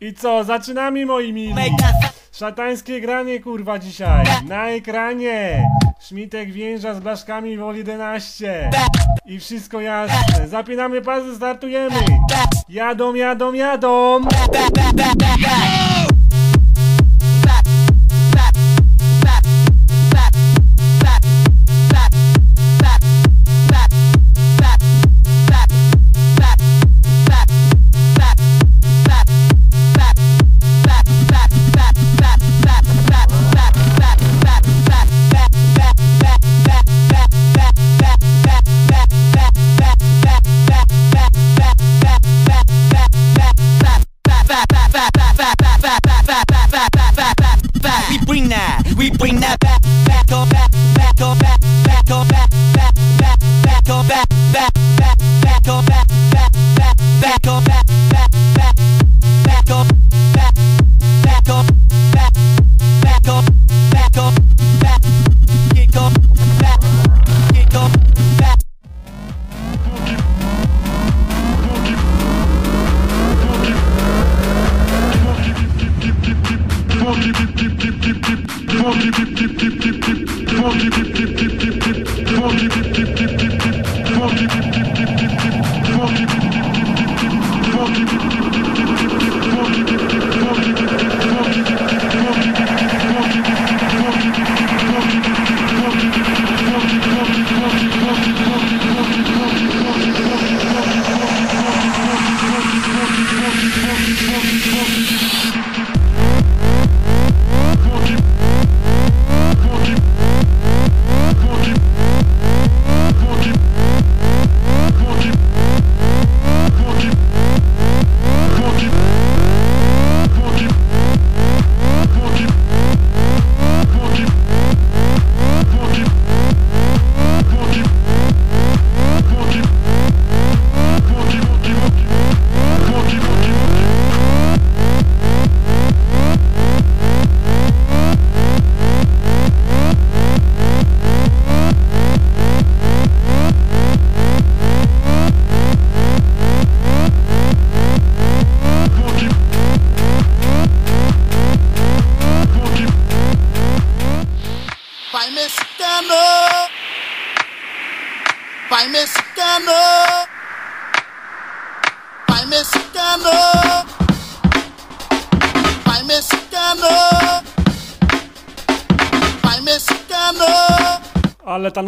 I co, zaczynamy moi mili! Szatańskie granie kurwa dzisiaj! Na ekranie! Szmitek więża z blaszkami woli 11 I wszystko jasne Zapinamy pasy, startujemy Jadą, jadą, jadą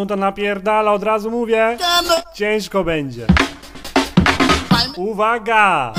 No Danuta napierdala, od razu mówię. Ciężko będzie. Uwaga!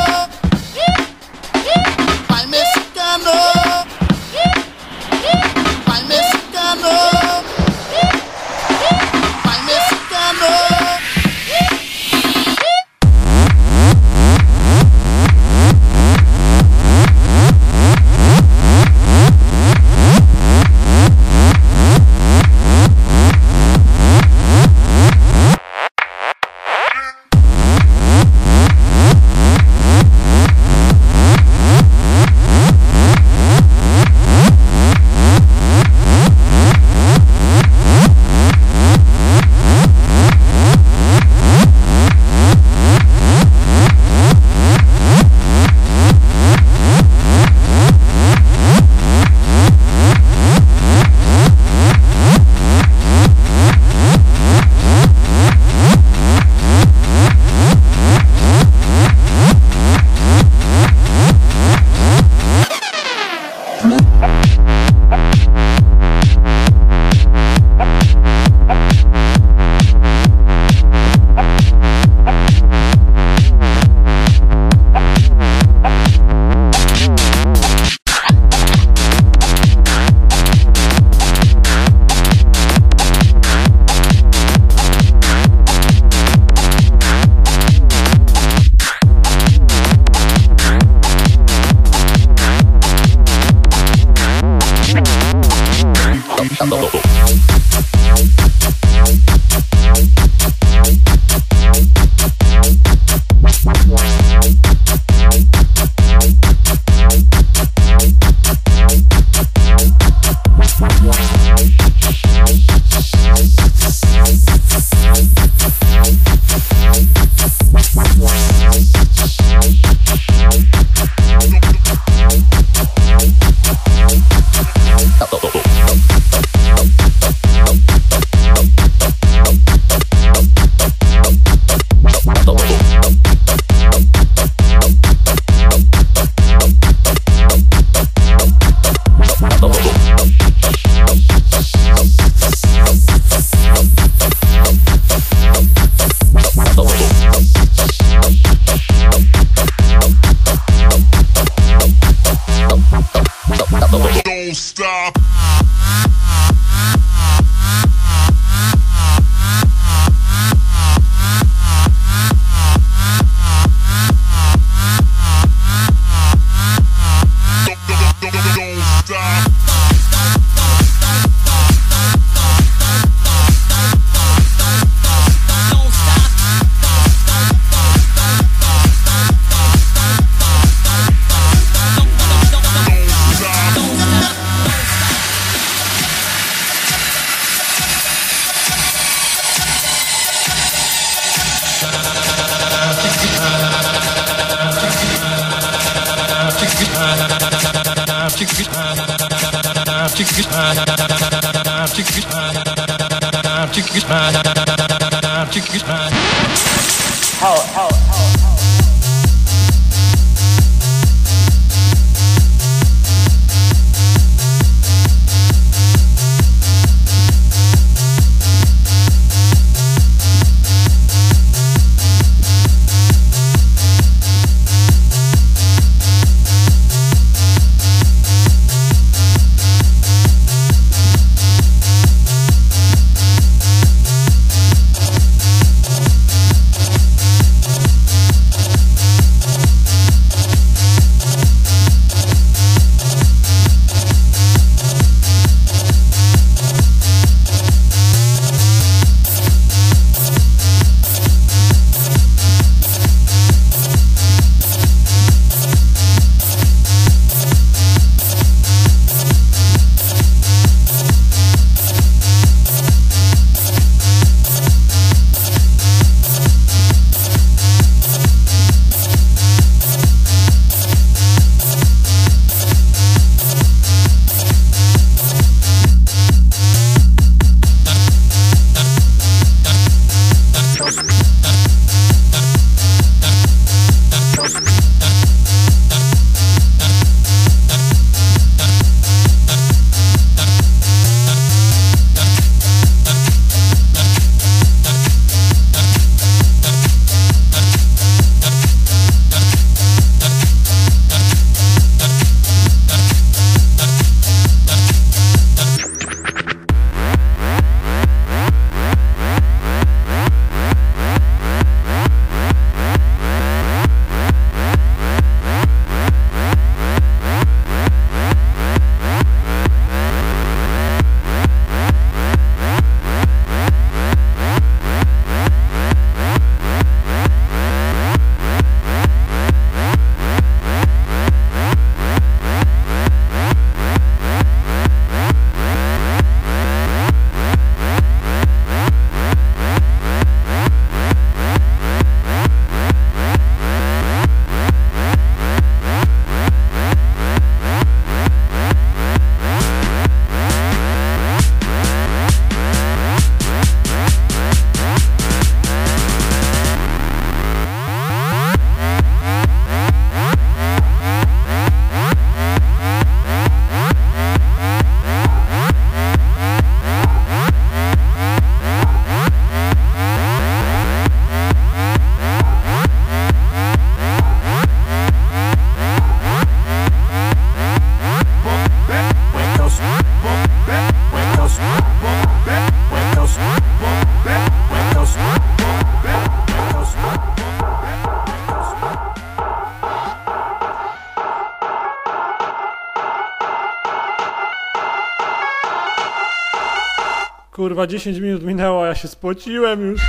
Kurwa, 10 minut minęło, a ja się spociłem już.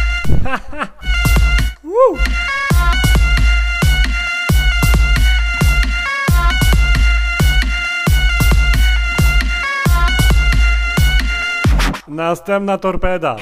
Woo! Następna torpeda.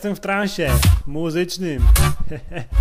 Jestem w transie muzycznym.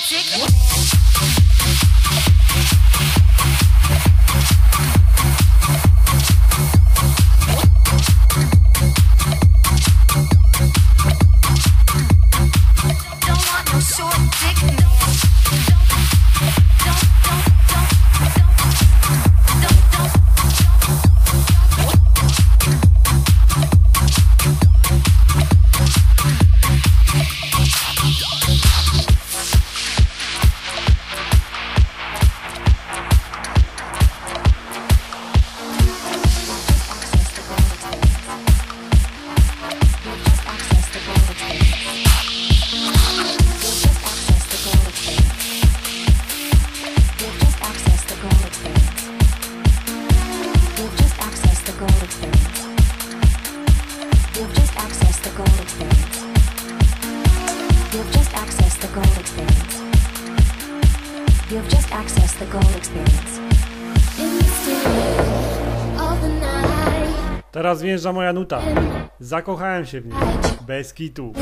dick. Odjeżdża moja nuta. Zakochałem się w niej. Bez kitu.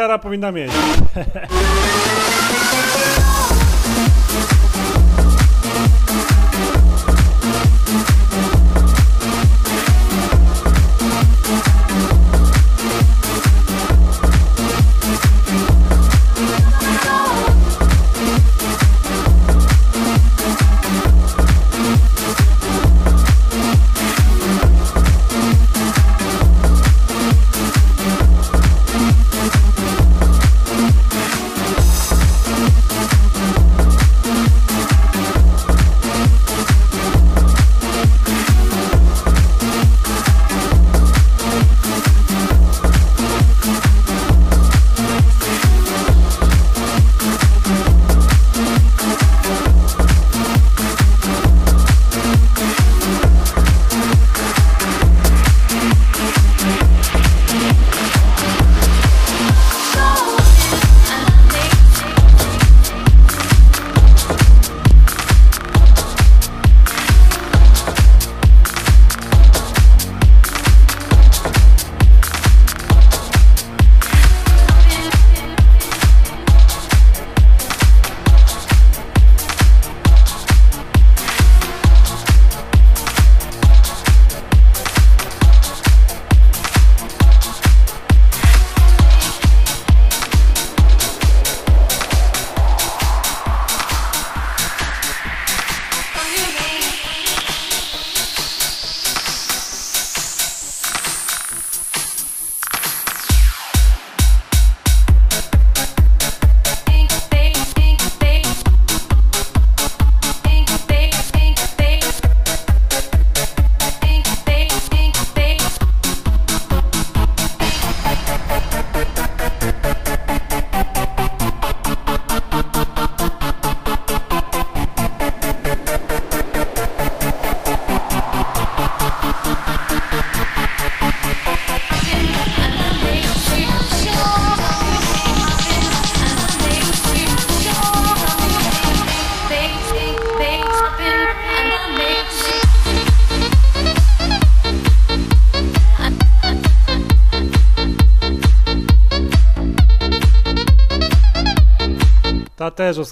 cara pra mim da mesa.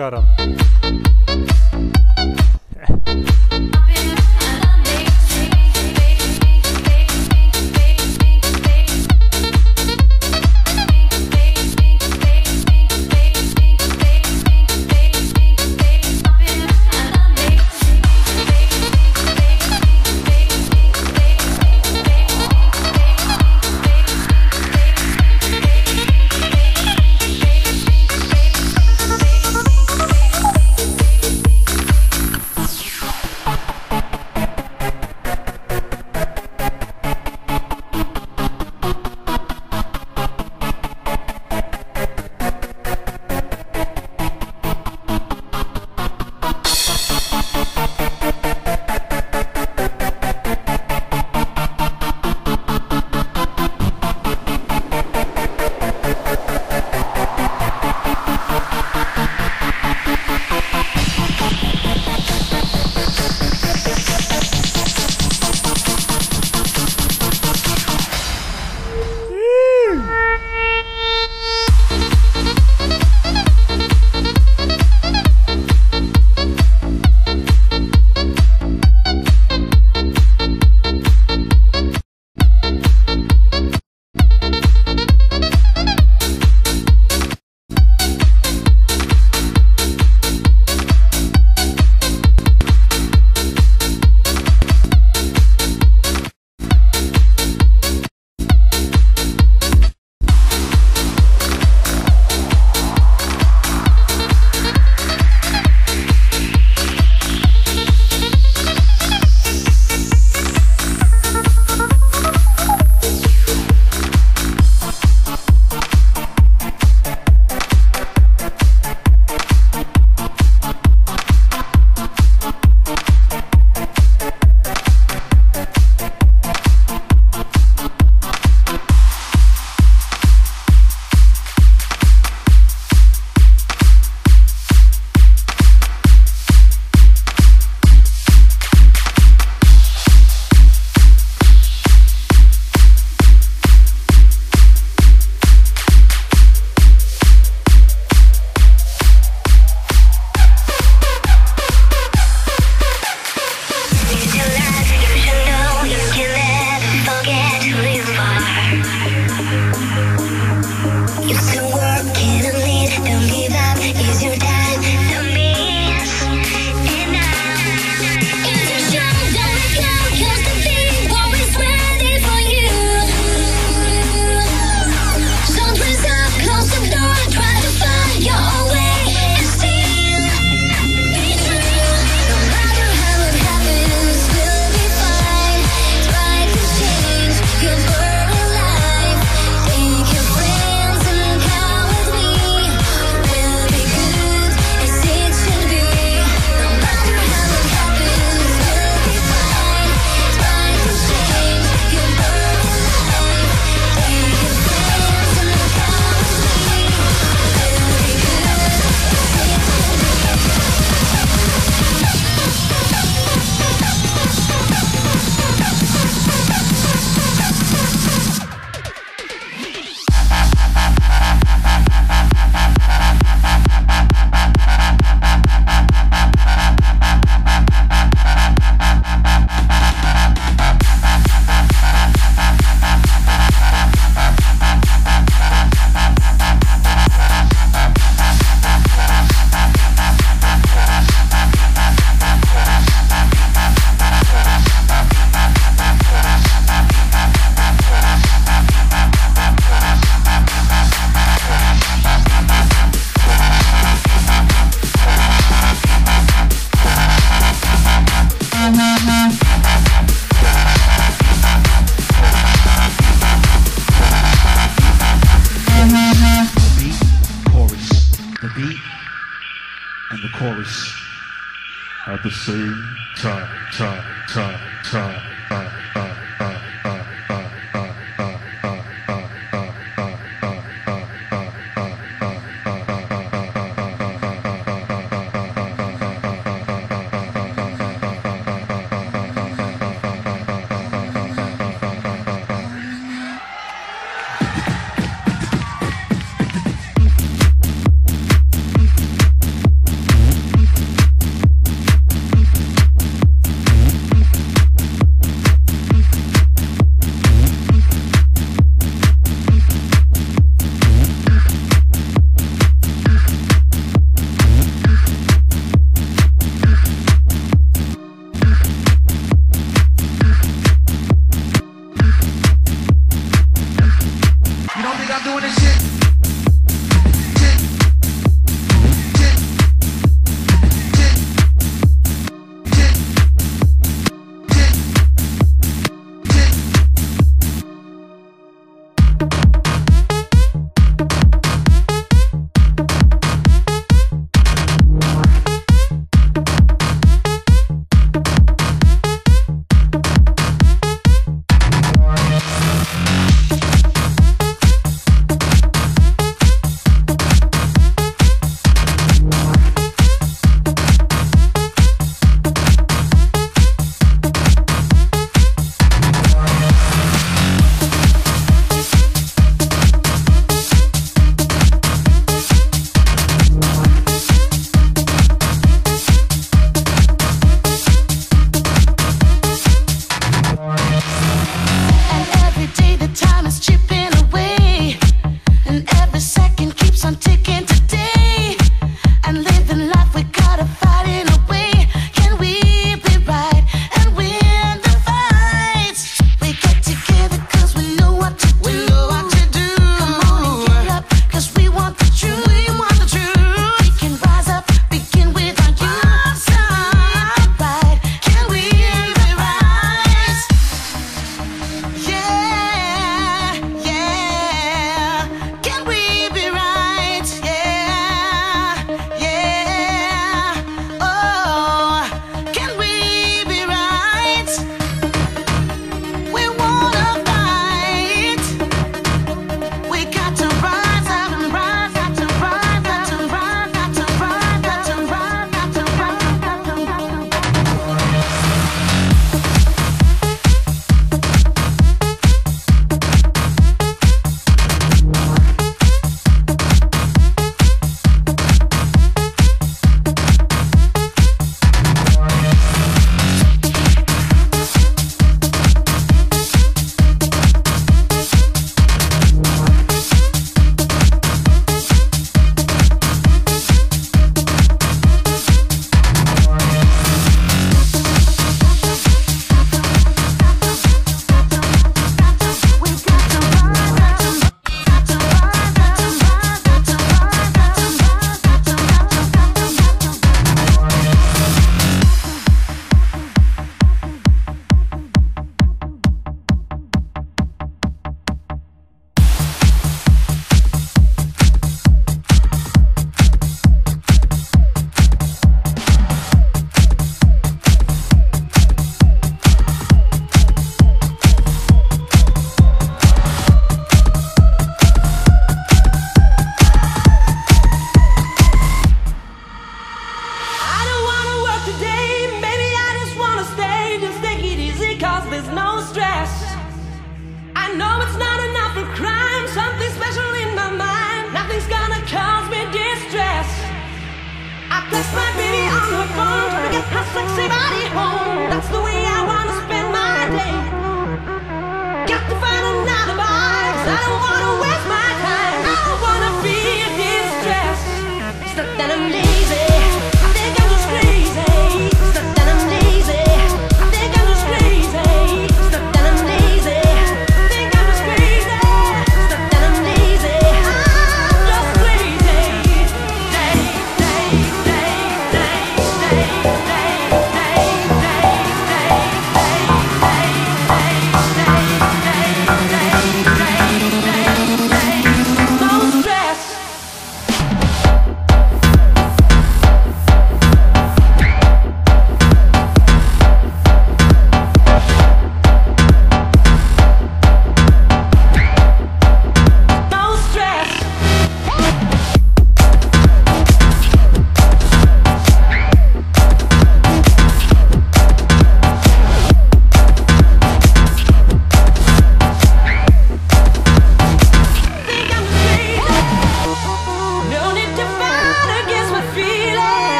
നമസ്കാരം soon.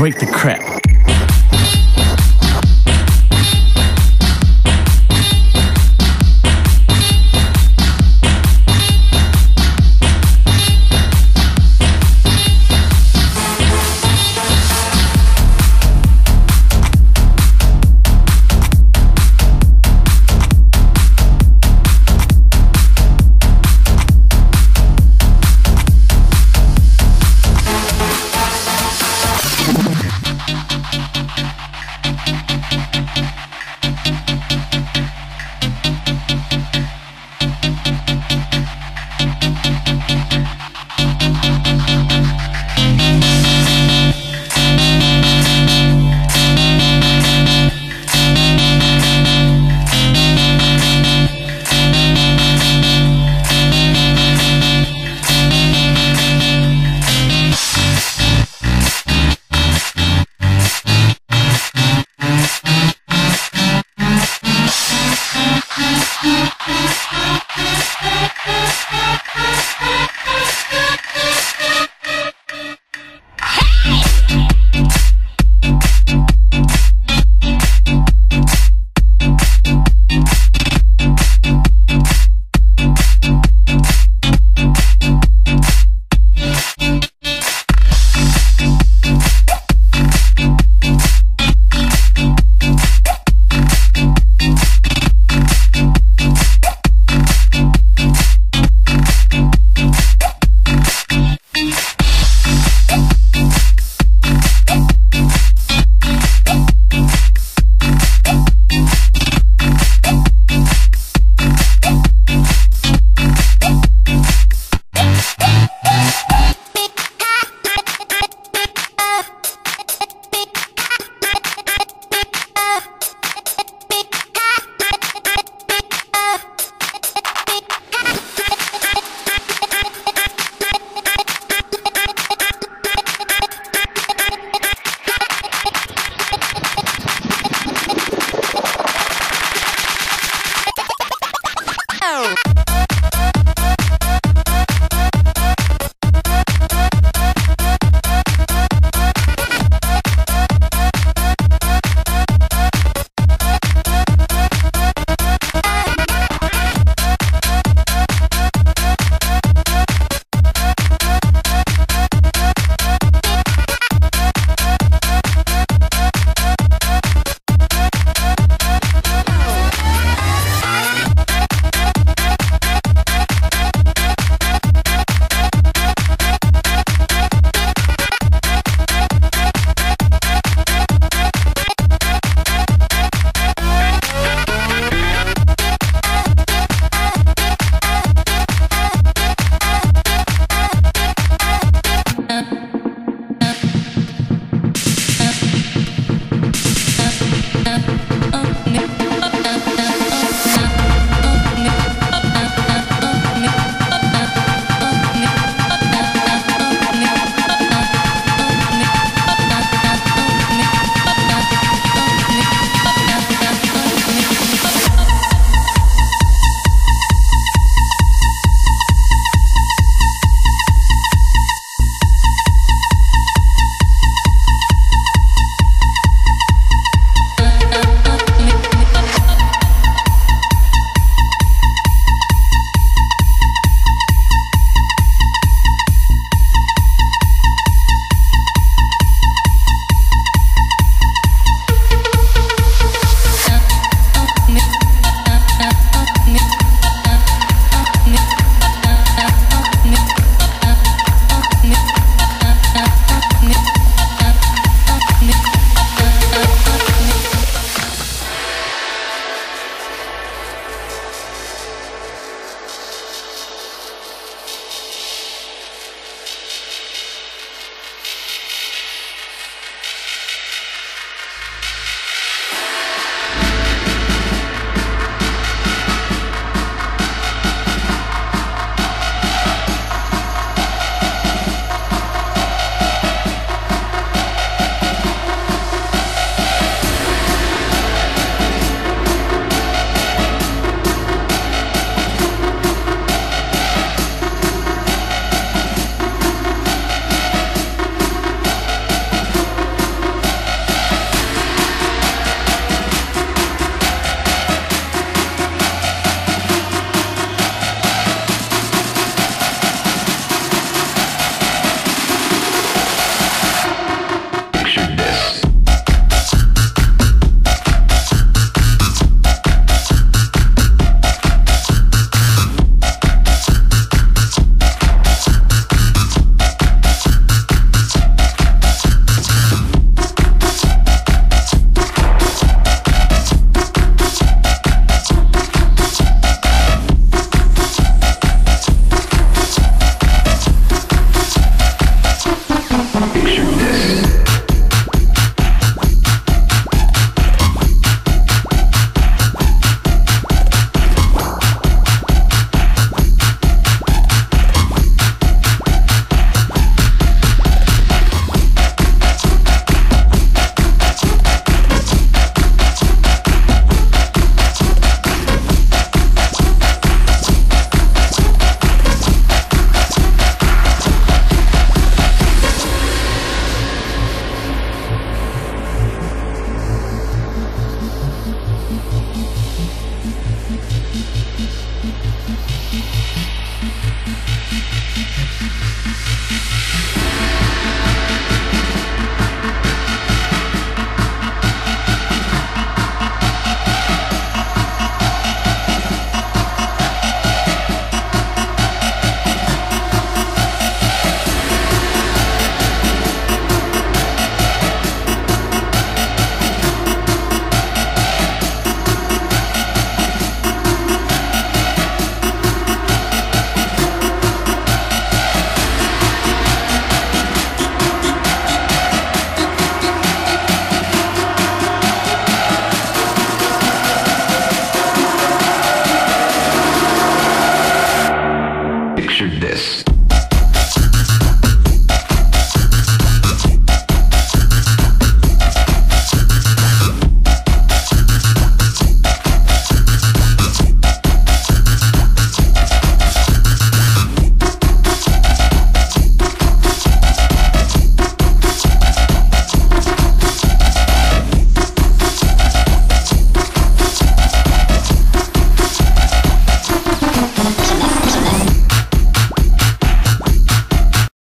Break the crap.